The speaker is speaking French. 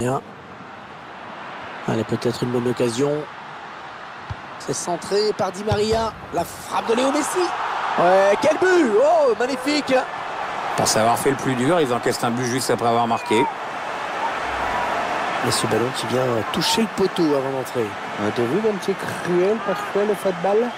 Bien. Allez, peut-être une bonne occasion. C'est centré par Di Maria. La frappe de Léo Messi. Ouais, quel but Oh, magnifique Pour savoir fait le plus dur, ils encaissent un but juste après avoir marqué. Et ce ballon qui vient toucher le poteau avant d'entrer. T'as vu comme c'est cruel parfois le football